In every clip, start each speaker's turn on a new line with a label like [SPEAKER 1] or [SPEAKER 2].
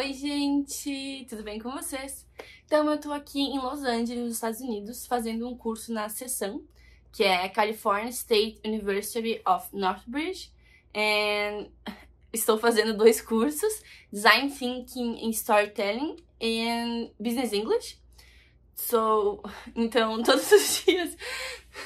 [SPEAKER 1] Oi, gente! Tudo bem com vocês? Então, eu tô aqui em Los Angeles, nos Estados Unidos, fazendo um curso na sessão, que é California State University of Northbridge. And estou fazendo dois cursos, Design Thinking and Storytelling e Business English. So, então, todos os dias.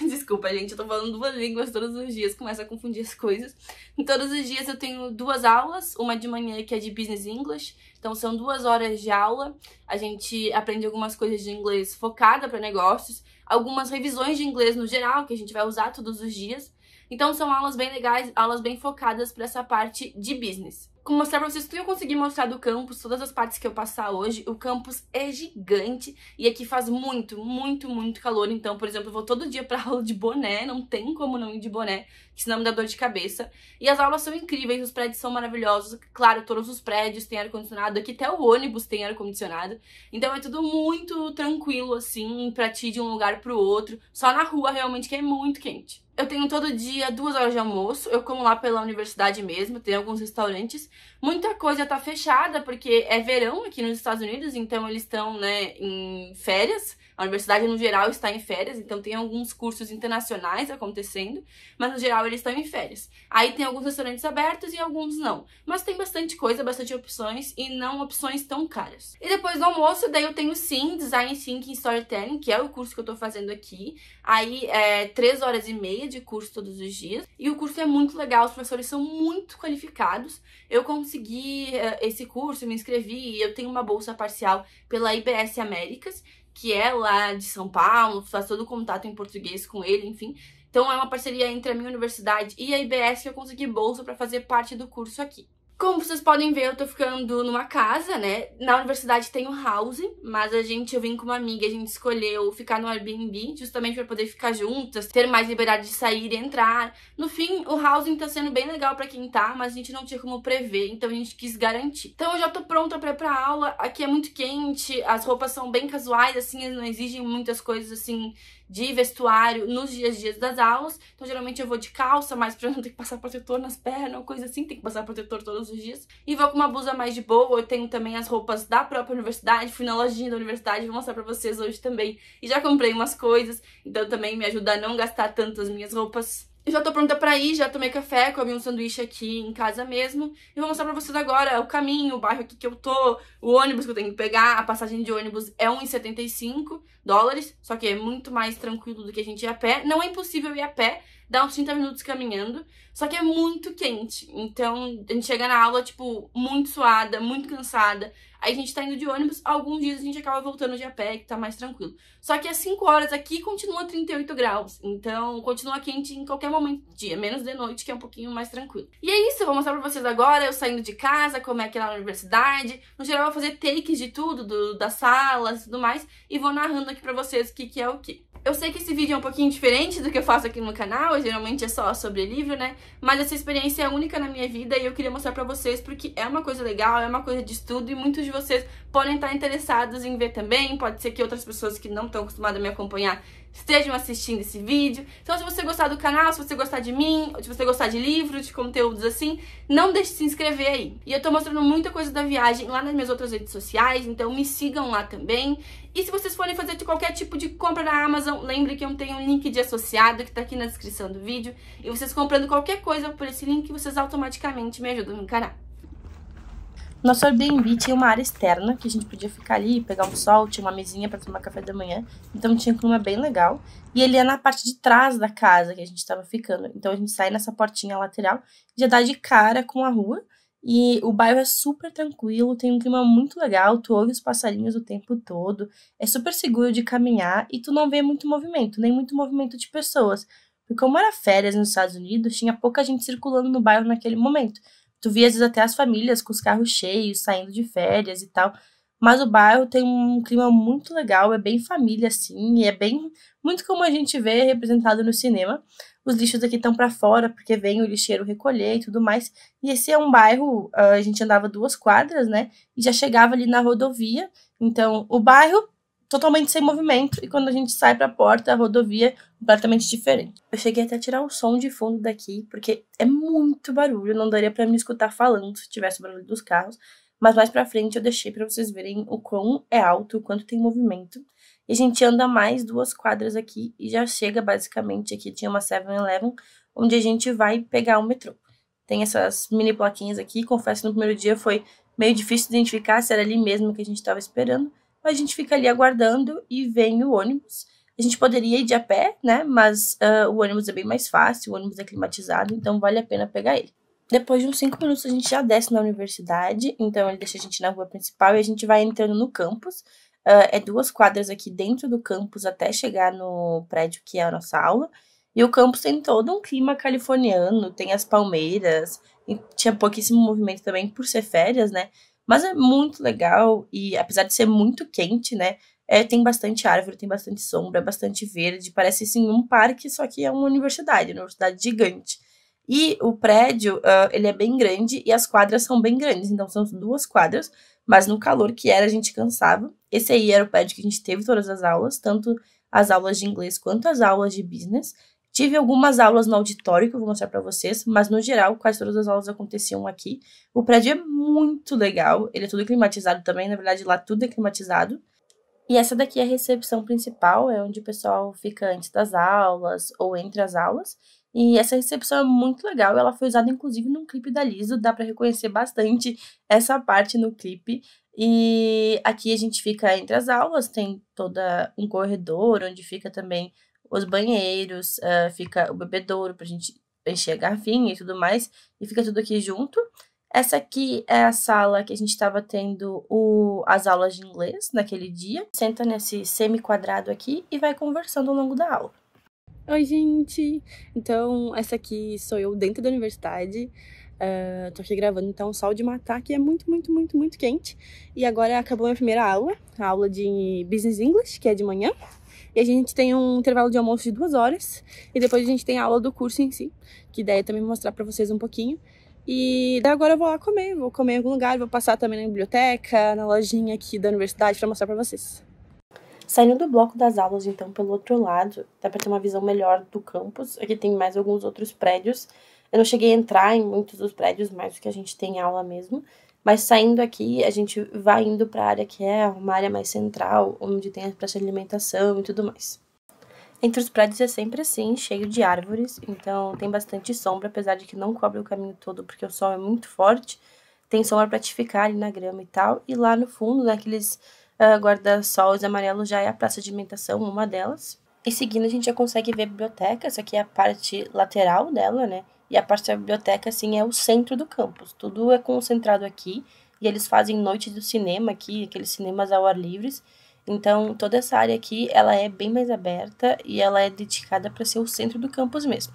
[SPEAKER 1] Desculpa, gente, eu tô falando duas línguas todos os dias, começa a confundir as coisas. Em todos os dias eu tenho duas aulas, uma de manhã que é de Business English, então são duas horas de aula. A gente aprende algumas coisas de inglês focada para negócios, algumas revisões de inglês no geral, que a gente vai usar todos os dias. Então são aulas bem legais, aulas bem focadas para essa parte de business mostrar pra vocês tudo que eu consegui mostrar do campus, todas as partes que eu passar hoje. O campus é gigante e aqui faz muito, muito, muito calor. Então, por exemplo, eu vou todo dia pra aula de boné, não tem como não ir de boné, que senão me dá dor de cabeça. E as aulas são incríveis, os prédios são maravilhosos. Claro, todos os prédios têm ar-condicionado, aqui até o ônibus tem ar-condicionado. Então é tudo muito tranquilo, assim, pra ti de um lugar pro outro. Só na rua, realmente, que é muito quente. Eu tenho todo dia duas horas de almoço, eu como lá pela universidade mesmo, tem alguns restaurantes. Muita coisa tá fechada porque é verão aqui nos Estados Unidos, então eles estão, né, em férias. A universidade, no geral, está em férias, então tem alguns cursos internacionais acontecendo, mas no geral eles estão em férias. Aí tem alguns restaurantes abertos e alguns não. Mas tem bastante coisa, bastante opções e não opções tão caras. E depois do almoço, daí eu tenho sim Design Thinking Storytelling, que é o curso que eu tô fazendo aqui. Aí é três horas e meia de curso todos os dias. E o curso é muito legal, os professores são muito qualificados. Eu consegui uh, esse curso, me inscrevi e eu tenho uma bolsa parcial pela IBS Américas que é lá de São Paulo, faz todo o contato em português com ele, enfim. Então é uma parceria entre a minha universidade e a IBS que eu consegui bolsa para fazer parte do curso aqui. Como vocês podem ver, eu tô ficando numa casa, né? Na universidade tem um house, mas a gente, eu vim com uma amiga, a gente escolheu ficar no Airbnb, justamente para poder ficar juntas, ter mais liberdade de sair e entrar. No fim, o housing tá sendo bem legal para quem tá, mas a gente não tinha como prever, então a gente quis garantir. Então eu já tô pronta pra ir pra aula, aqui é muito quente, as roupas são bem casuais, assim, não exigem muitas coisas, assim, de vestuário nos dias dias das aulas. Então, geralmente eu vou de calça, mas pra não ter que passar protetor nas pernas coisa assim, tem que passar protetor todos os dias. E vou com uma blusa mais de boa. Eu tenho também as roupas da própria universidade. Fui na lojinha da universidade, vou mostrar pra vocês hoje também. E já comprei umas coisas, então também me ajuda a não gastar tanto as minhas roupas já tô pronta pra ir, já tomei café, comi um sanduíche aqui em casa mesmo. E vou mostrar pra vocês agora o caminho, o bairro aqui que eu tô, o ônibus que eu tenho que pegar. A passagem de ônibus é 1,75 dólares, só que é muito mais tranquilo do que a gente ir a pé. Não é impossível ir a pé, dá uns 30 minutos caminhando, só que é muito quente. Então, a gente chega na aula, tipo, muito suada, muito cansada. Aí a gente tá indo de ônibus, alguns dias a gente acaba voltando de a pé, que tá mais tranquilo. Só que às 5 horas aqui continua 38 graus, então continua quente em qualquer momento do dia, menos de noite, que é um pouquinho mais tranquilo. E é isso, eu vou mostrar pra vocês agora, eu saindo de casa, como é que é na universidade. No geral, eu vou fazer takes de tudo, do, das salas e tudo mais, e vou narrando aqui pra vocês o que, que é o que. Eu sei que esse vídeo é um pouquinho diferente do que eu faço aqui no canal, geralmente é só sobre livro, né? Mas essa experiência é única na minha vida e eu queria mostrar pra vocês porque é uma coisa legal, é uma coisa de estudo e muitos de vocês podem estar interessados em ver também. Pode ser que outras pessoas que não estão acostumadas a me acompanhar estejam assistindo esse vídeo. Então, se você gostar do canal, se você gostar de mim, se você gostar de livros, de conteúdos assim, não deixe de se inscrever aí. E eu tô mostrando muita coisa da viagem lá nas minhas outras redes sociais, então me sigam lá também. E se vocês forem fazer qualquer tipo de compra na Amazon, lembre que eu tenho um link de associado que tá aqui na descrição do vídeo. E vocês comprando qualquer coisa por esse link, vocês automaticamente me ajudam no canal.
[SPEAKER 2] Nosso Airbnb tinha uma área externa que a gente podia ficar ali, pegar um sol, tinha uma mesinha para tomar café da manhã. Então tinha um clima bem legal. E ele é na parte de trás da casa que a gente estava ficando. Então a gente sai nessa portinha lateral, já dá de cara com a rua. E o bairro é super tranquilo, tem um clima muito legal, tu ouve os passarinhos o tempo todo, é super seguro de caminhar e tu não vê muito movimento, nem muito movimento de pessoas. Porque como era férias nos Estados Unidos, tinha pouca gente circulando no bairro naquele momento. Tu via às vezes até as famílias com os carros cheios, saindo de férias e tal. Mas o bairro tem um clima muito legal, é bem família assim, e é bem muito como a gente vê representado no cinema. Os lixos aqui estão para fora porque vem o lixeiro recolher e tudo mais. E esse é um bairro, ah, a gente andava duas quadras, né? E já chegava ali na rodovia. Então, o bairro totalmente sem movimento e quando a gente sai para a porta, a rodovia é completamente diferente. Eu cheguei até a tirar o som de fundo daqui, porque é muito barulho, não daria para me escutar falando se tivesse o barulho dos carros,
[SPEAKER 1] mas mais pra frente eu deixei para vocês verem o quão é alto, o quanto tem movimento. E a gente anda mais duas quadras aqui e já chega basicamente aqui, tinha uma 7-Eleven, onde a gente vai pegar o metrô. Tem essas mini plaquinhas aqui, confesso que no primeiro dia foi meio difícil identificar se era ali mesmo que a gente estava esperando, a gente fica ali aguardando e vem o ônibus. A gente poderia ir de a pé, né? Mas uh, o ônibus é bem mais fácil, o ônibus é climatizado, então vale a pena pegar ele. Depois de uns 5 minutos a gente já desce na universidade, então ele deixa a gente na rua principal e a gente vai entrando no campus. Uh, é duas quadras aqui dentro do campus até chegar no prédio que é a nossa aula. E o campus tem todo um clima californiano, tem as palmeiras, tinha pouquíssimo movimento também por ser férias, né? Mas é muito legal e apesar de ser muito quente, né? É, tem bastante árvore, tem bastante sombra, bastante verde, parece sim um parque, só que é uma universidade, uma universidade gigante. E o prédio, uh, ele é bem grande e as quadras são bem grandes, então são duas quadras, mas no calor que era a gente cansava. Esse aí era o prédio que a gente teve todas as aulas, tanto as aulas de inglês quanto as aulas de business. Tive algumas aulas no auditório que eu vou mostrar para vocês, mas no geral, quase todas as aulas aconteciam aqui. O prédio é muito legal, ele é tudo climatizado também, na verdade lá tudo é climatizado. E essa daqui é a recepção principal, é onde o pessoal fica antes das aulas ou entre as aulas. E essa recepção é muito legal, ela foi usada inclusive num clipe da Liso, dá para reconhecer bastante essa parte no clipe. E aqui a gente fica entre as aulas, tem toda um corredor onde fica também os banheiros, uh, fica o bebedouro pra gente encher a garfinha e tudo mais, e fica tudo aqui junto. Essa aqui é a sala que a gente estava tendo o, as aulas de inglês naquele dia. Senta nesse semi-quadrado aqui e vai conversando ao longo da aula.
[SPEAKER 3] Oi, gente! Então, essa aqui sou eu dentro da universidade. Uh, tô aqui gravando então o sol de matar, que é muito, muito, muito, muito quente. E agora acabou a minha primeira aula, a aula de Business English, que é de manhã. E a gente tem um intervalo de almoço de duas horas. E depois a gente tem a aula do curso em si, que daí também vou mostrar pra vocês um pouquinho. E daí agora eu vou lá comer, vou comer em algum lugar, vou passar também na biblioteca, na lojinha aqui da universidade para mostrar para vocês.
[SPEAKER 1] Saindo do bloco das aulas, então, pelo outro lado, dá para ter uma visão melhor do campus. Aqui tem mais alguns outros prédios. Eu não cheguei a entrar em muitos dos prédios, mais do que a gente tem aula mesmo. Mas saindo aqui, a gente vai indo para a área que é uma área mais central, onde tem a praça de alimentação e tudo mais. Entre os prédios é sempre assim, cheio de árvores, então tem bastante sombra, apesar de que não cobre o caminho todo, porque o sol é muito forte. Tem sombra para te ficar ali na grama e tal. E lá no fundo, naqueles uh, guarda-sols amarelos, já é a praça de alimentação, uma delas. E seguindo, a gente já consegue ver a biblioteca, essa aqui é a parte lateral dela, né? E a parte da biblioteca, assim, é o centro do campus. Tudo é concentrado aqui. E eles fazem noite do cinema aqui, aqueles cinemas ao ar livres. Então, toda essa área aqui, ela é bem mais aberta e ela é dedicada para ser o centro do campus mesmo.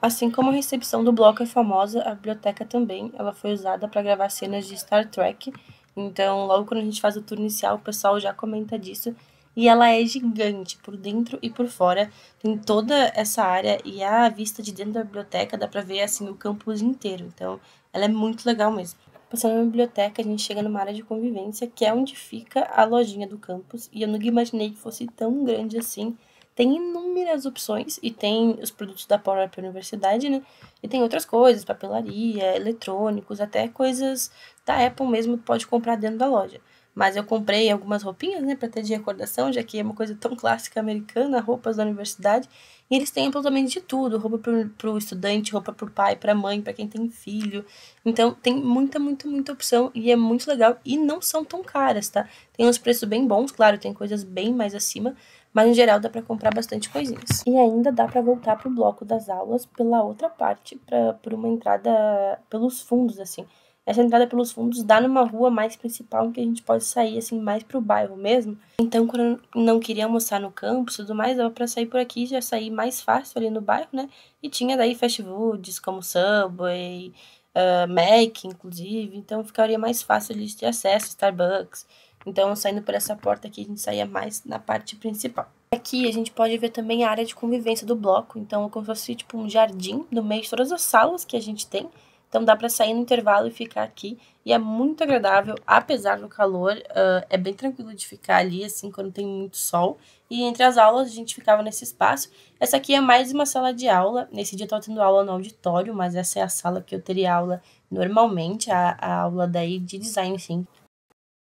[SPEAKER 1] Assim como a recepção do bloco é famosa, a biblioteca também, ela foi usada para gravar cenas de Star Trek. Então, logo quando a gente faz o tour inicial, o pessoal já comenta disso. E ela é gigante, por dentro e por fora. Tem toda essa área e a vista de dentro da biblioteca dá para ver assim o campus inteiro. Então, ela é muito legal mesmo. Passando na biblioteca, a gente chega numa área de convivência, que é onde fica a lojinha do campus. E eu nunca imaginei que fosse tão grande assim. Tem inúmeras opções e tem os produtos da própria universidade, né? E tem outras coisas, papelaria, eletrônicos, até coisas da Apple mesmo pode comprar dentro da loja. Mas eu comprei algumas roupinhas, né, para ter de recordação, já que é uma coisa tão clássica americana, roupas da universidade. E eles têm absolutamente de tudo: roupa para o estudante, roupa para o pai, para a mãe, para quem tem filho. Então tem muita, muita, muita opção e é muito legal. E não são tão caras, tá? Tem uns preços bem bons, claro, tem coisas bem mais acima, mas em geral dá para comprar bastante coisinhas. E ainda dá para voltar pro bloco das aulas pela outra parte, por uma entrada pelos fundos, assim. Essa entrada pelos fundos dá numa rua mais principal que a gente pode sair assim mais pro bairro mesmo. Então, quando eu não queria almoçar no campus e tudo mais, dava para sair por aqui já sair mais fácil ali no bairro, né? E tinha daí fast foods como Subway, uh, Mac, inclusive. Então, ficaria mais fácil de ter acesso, Starbucks. Então, saindo por essa porta aqui, a gente saía mais na parte principal. Aqui a gente pode ver também a área de convivência do bloco. Então, é como se fosse tipo um jardim no meio de todas as salas que a gente tem. Então dá para sair no intervalo e ficar aqui. E é muito agradável, apesar do calor. Uh, é bem tranquilo de ficar ali, assim, quando tem muito sol. E entre as aulas a gente ficava nesse espaço. Essa aqui é mais uma sala de aula. Nesse dia eu tava tendo aula no auditório, mas essa é a sala que eu teria aula normalmente a, a aula daí de design sim.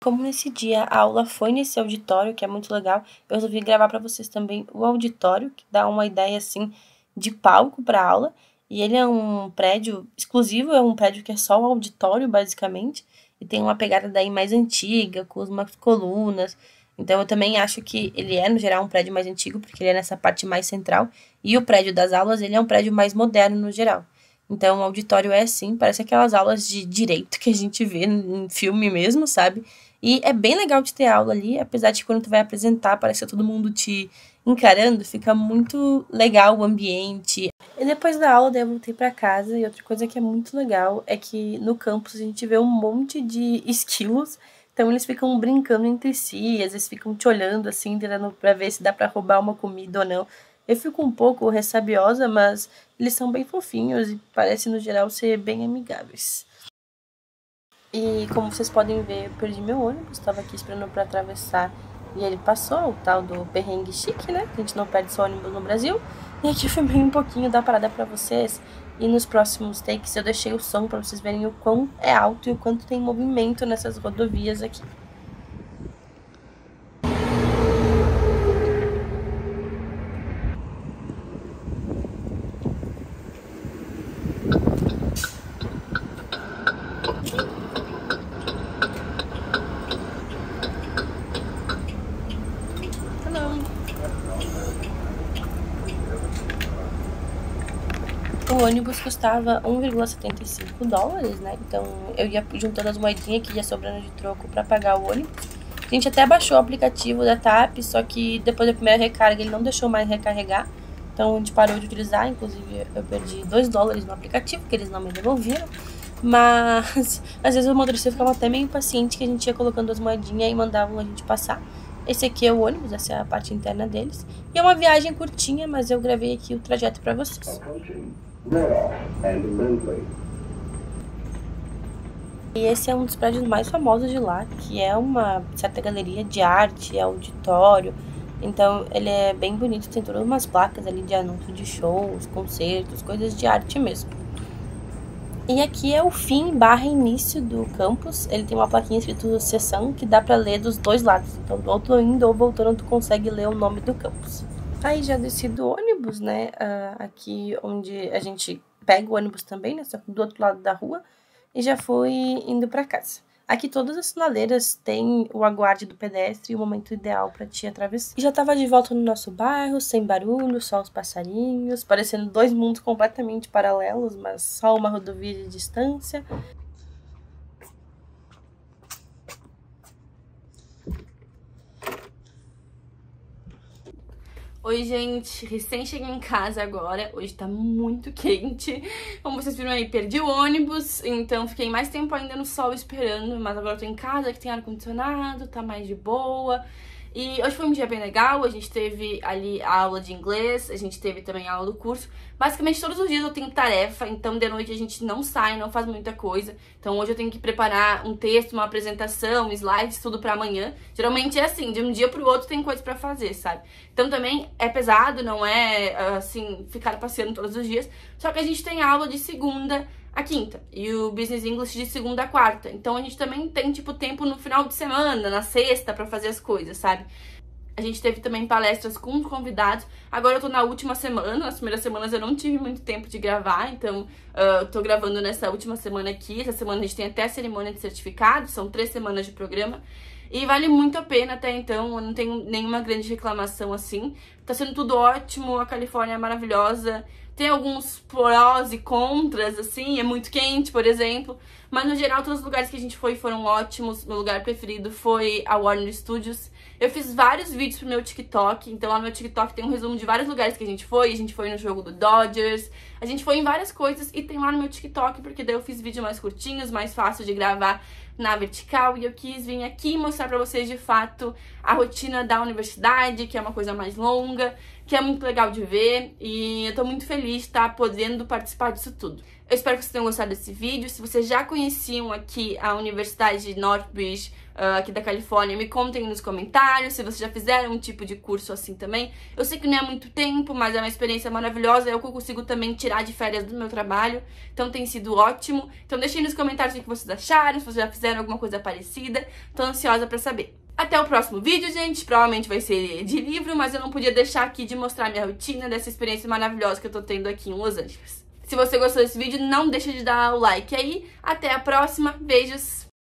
[SPEAKER 1] Como nesse dia a aula foi nesse auditório, que é muito legal, eu resolvi gravar para vocês também o auditório, que dá uma ideia assim de palco para aula. E ele é um prédio exclusivo, é um prédio que é só um auditório, basicamente, e tem uma pegada daí mais antiga, com umas colunas. Então eu também acho que ele é, no geral, um prédio mais antigo, porque ele é nessa parte mais central. E o prédio das aulas, ele é um prédio mais moderno no geral. Então o auditório é assim, parece aquelas aulas de direito que a gente vê em filme mesmo, sabe? E é bem legal de ter aula ali, apesar de quando tu vai apresentar, parece que todo mundo te encarando, fica muito legal o ambiente. E depois da aula, eu voltei para casa. E outra coisa que é muito legal é que no campus a gente vê um monte de esquilos. Então eles ficam brincando entre si, às vezes ficam te olhando assim, tentando para ver se dá para roubar uma comida ou não. Eu fico um pouco ressabiosa, mas eles são bem fofinhos e parecem no geral ser bem amigáveis. E como vocês podem ver, eu perdi meu ônibus, estava aqui esperando para atravessar e ele passou, o tal do perrengue chique, né? A gente não perde só ônibus no Brasil. E aqui eu filmei um pouquinho da parada para vocês. E nos próximos takes eu deixei o som para vocês verem o quão é alto e o quanto tem movimento nessas rodovias aqui. O ônibus custava 1,75 dólares, né? Então eu ia juntando as moedinhas que ia sobrando de troco para pagar o ônibus. A gente até baixou o aplicativo da TAP, só que depois da primeira recarga ele não deixou mais recarregar. Então a gente parou de utilizar, inclusive eu perdi 2 dólares no aplicativo, que eles não me devolveram. Mas às vezes o motorista ficava até meio impaciente que a gente ia colocando as moedinhas e mandavam a gente passar. Esse aqui é o ônibus, essa é a parte interna deles. E é uma viagem curtinha, mas eu gravei aqui o trajeto para vocês. E esse é um dos prédios mais famosos de lá, que é uma certa galeria de arte, auditório. Então ele é bem bonito, tem todas umas placas ali de anúncio de shows, concertos, coisas de arte mesmo. E aqui é o fim barra início do campus. Ele tem uma plaquinha escrito sessão que dá para ler dos dois lados. Então, ou indo ou voltando, tu consegue ler o nome do campus. Aí já desci do ônibus, né? Uh, aqui onde a gente pega o ônibus também, né? Só do outro lado da rua. E já fui indo para casa. Aqui todas as sinaleiras têm o aguarde do pedestre e o momento ideal para te atravessar. E já tava de volta no nosso bairro, sem barulho, só os passarinhos, parecendo dois mundos completamente paralelos, mas só uma rodovia de distância.
[SPEAKER 3] Oi, gente, recém cheguei em casa agora, hoje tá muito quente. Como vocês viram aí, perdi o ônibus, então fiquei mais tempo ainda no sol esperando, mas agora eu tô em casa, que tem ar-condicionado, tá mais de boa. E hoje foi um dia bem legal, a gente teve ali a aula de inglês, a gente teve também a aula do curso. Basicamente todos os dias eu tenho tarefa, então de noite a gente não sai, não faz muita coisa. Então hoje eu tenho que preparar um texto, uma apresentação, slides, tudo para amanhã. Geralmente é assim, de um dia pro outro tem coisa para fazer, sabe? Então também é pesado, não é assim, ficar passeando todos os dias. Só que a gente tem aula de segunda a quinta e o Business English de segunda a quarta. Então a gente também tem tipo tempo no final de semana, na sexta para fazer as coisas, sabe? A gente teve também palestras com convidados. Agora eu tô na última semana. Nas primeiras semanas eu não tive muito tempo de gravar, então uh, tô gravando nessa última semana aqui. Essa semana a gente tem até cerimônia de certificado, são três semanas de programa. E vale muito a pena até então, eu não tenho nenhuma grande reclamação assim. Tá sendo tudo ótimo, a Califórnia é maravilhosa. Tem alguns prós e contras, assim, é muito quente, por exemplo. Mas no geral, todos os lugares que a gente foi foram ótimos. Meu lugar preferido foi a Warner Studios. Eu fiz vários vídeos pro meu TikTok, então lá no meu TikTok tem um resumo de vários lugares que a gente foi. A gente foi no jogo do Dodgers, a gente foi em várias coisas e tem lá no meu TikTok, porque daí eu fiz vídeos mais curtinhos, mais fácil de gravar na vertical e eu quis vir aqui mostrar para vocês de fato a rotina da universidade, que é uma coisa mais longa.
[SPEAKER 1] Que é muito legal de ver e eu tô muito feliz de estar podendo participar disso tudo. Eu espero que vocês tenham gostado desse vídeo. Se vocês já conheciam aqui a Universidade de Northbridge, uh, aqui da Califórnia, me contem nos comentários se vocês já fizeram um tipo de curso assim também. Eu sei que não é muito tempo, mas é uma experiência maravilhosa. É o que eu consigo também tirar de férias do meu trabalho. Então tem sido ótimo. Então deixem nos comentários o que vocês acharam, se vocês já fizeram alguma coisa parecida. Tô ansiosa pra saber. Até o próximo vídeo, gente. Provavelmente vai ser de livro, mas eu não podia deixar aqui de mostrar minha rotina dessa experiência maravilhosa que eu tô tendo aqui em Los Angeles. Se você gostou desse vídeo, não deixa de dar o like aí. Até a próxima. Beijos!